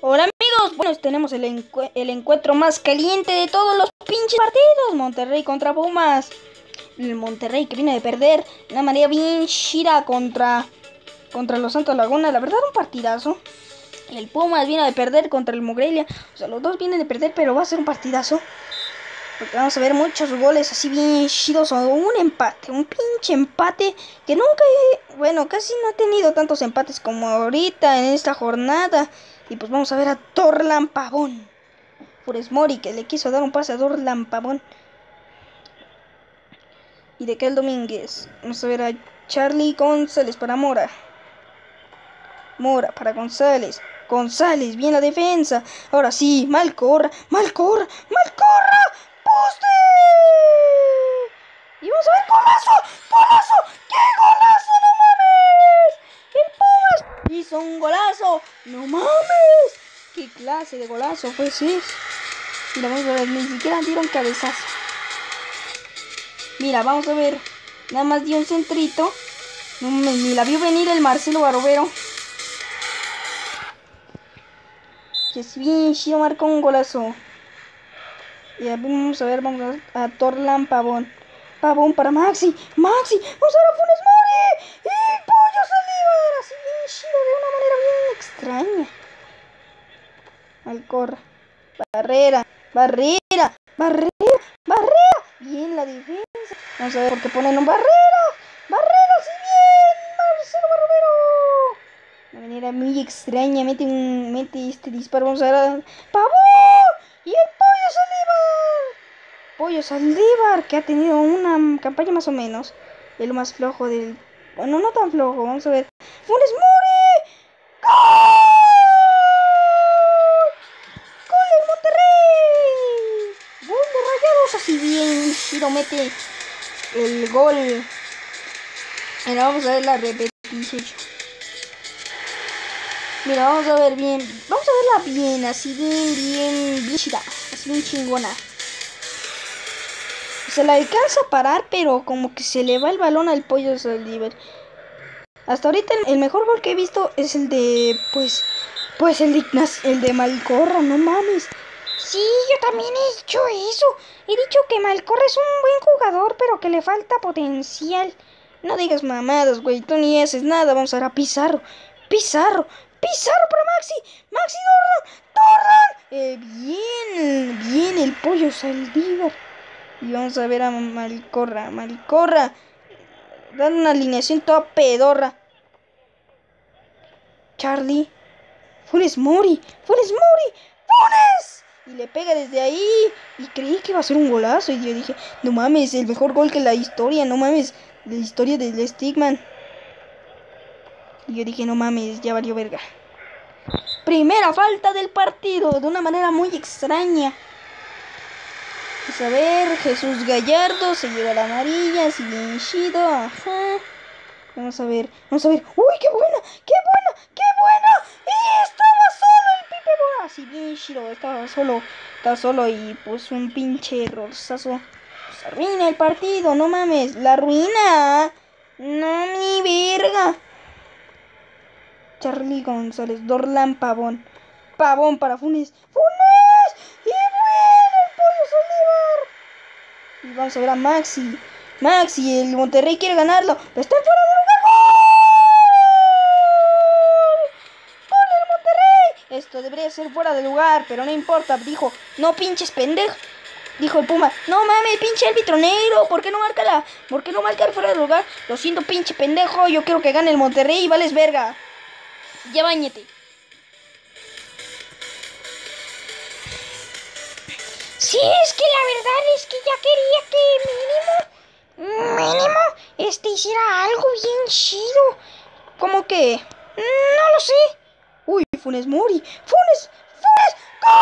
Hola amigos, bueno, tenemos el, el encuentro más caliente de todos los pinches partidos. Monterrey contra Pumas. El Monterrey que viene de perder de una manera bien chida contra, contra los Santos Laguna. La verdad, un partidazo. El Pumas viene de perder contra el Morelia. O sea, los dos vienen de perder, pero va a ser un partidazo. Porque vamos a ver muchos goles así bien chidos. O un empate, un pinche empate que nunca he, bueno, casi no he tenido tantos empates como ahorita en esta jornada. Y pues vamos a ver a Torlan Pavón. Funes Mori que le quiso dar un pase a Torlan Pavón. Y de Kel Domínguez. Vamos a ver a Charlie González para Mora. Mora para González. González, bien la defensa. Ahora sí, Malcorra, Malcorra, Malcorra. ¡Poste! Y vamos a ver golazo, golazo. ¡Qué golazo! ¡No mames! El Pumas hizo un golazo. ¡No mames! ¡Qué clase de golazo fue ese! Mira, vamos a ver, ni siquiera dieron cabezazo. Mira, vamos a ver. Nada más dio un centrito. No mames, ni la vio venir el Marcelo Barovero. Que es bien chido, marcó un golazo. Y vamos a ver, vamos a a Torlan Pavón. Pavón para Maxi. Maxi, vamos a ver Funes Mori. Y Pollo. Así bien chido, de una manera bien extraña. Alcorra. Barrera. Barrera. Barrera. Barrera. Bien la defensa. Vamos a ver por qué ponen un Barrera. Barrera, sí bien. Marcelo Barbero. De manera muy extraña. Mete, un, mete este disparo. Vamos a ver a Pavón. Y el Pollo Saldívar. Pollo Saldívar, que ha tenido una campaña más o menos. Es lo más flojo del. Bueno, no tan flojo. Vamos a ver. ¡Funes Mori! ¡Gol! Bien. Shiro mete el gol. Ahora vamos a ver la repetición. Mira, vamos a ver bien. Vamos a verla bien, así bien, bien, bien chida. Así bien chingona. Se la alcanza a parar, pero como que se le va el balón al pollo Saldívar. Hasta ahorita el mejor gol que he visto es el de, pues, pues el de, el de Malcorra, no mames. Sí, yo también he dicho eso. He dicho que Malcorra es un buen jugador, pero que le falta potencial. No digas mamadas, güey, tú ni haces nada. Vamos a ver a Pizarro. Pizarro, Pizarro para Maxi. Maxi Dorran, Dorran. Eh, bien, bien el pollo Saldívar. Y vamos a ver a Malcorra, Malcorra. Dan una alineación toda pedorra. Charlie. Funes Mori. Funes Mori. Funes. Y le pega desde ahí. Y creí que iba a ser un golazo. Y yo dije, no mames, el mejor gol que la historia. No mames, la historia del Stigman. Y yo dije, no mames, ya valió verga. Primera falta del partido. De una manera muy extraña. Vamos a ver, Jesús Gallardo se lleva la amarilla, bien chido, ajá. Vamos a ver, vamos a ver. ¡Uy, qué buena! ¡Qué buena! ¡Qué buena! ¡Y estaba solo el Pipe Mora! Así bien chido, estaba solo, estaba solo y pues un pinche rosazo. Pues arruina el partido, no mames, la ruina. No, mi verga. Charlie González, Dorlan Pavón. Pavón para Funes. ¡Funes! ¡Y bueno el pollo Saldívar! Y vamos a ver a Maxi. Maxi, el Monterrey quiere ganarlo. Está fuera de lugar. ¡Gol! ¡Gol del Monterrey! Esto debería ser fuera de lugar, pero no importa. Dijo, no pinches pendejo. Dijo el Puma, no mames, pinche árbitro negro, ¿por qué no marca la, por qué no marcar fuera de lugar? Lo siento, pinche pendejo, yo quiero que gane el Monterrey y vales verga. Ya bañete. Sí, es que la verdad es que ya quería que mínimo, mínimo, este hiciera algo bien chido. ¿Cómo que? No lo sé. Uy, Funes Mori. Funes, Funes. ¡Gol!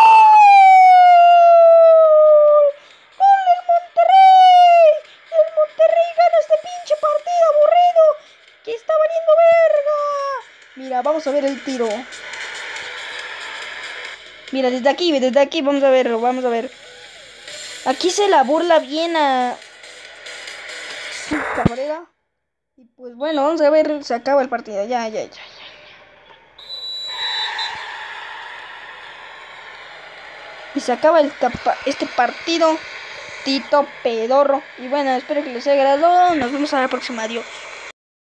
¡Gol del Monterrey! El Monterrey gana este pinche partido aburrido. Que está valiendo verga. Mira, vamos a ver el tiro. Mira, desde aquí, desde aquí, vamos a verlo, vamos a ver. Aquí se la burla bien a su camarera. Y pues bueno, vamos a ver, se acaba el partido. Ya, ya, ya. Y se acaba el este partido. Tito Pedorro. Y bueno, espero que les haya agradado. Nos vemos a la próxima. Adiós.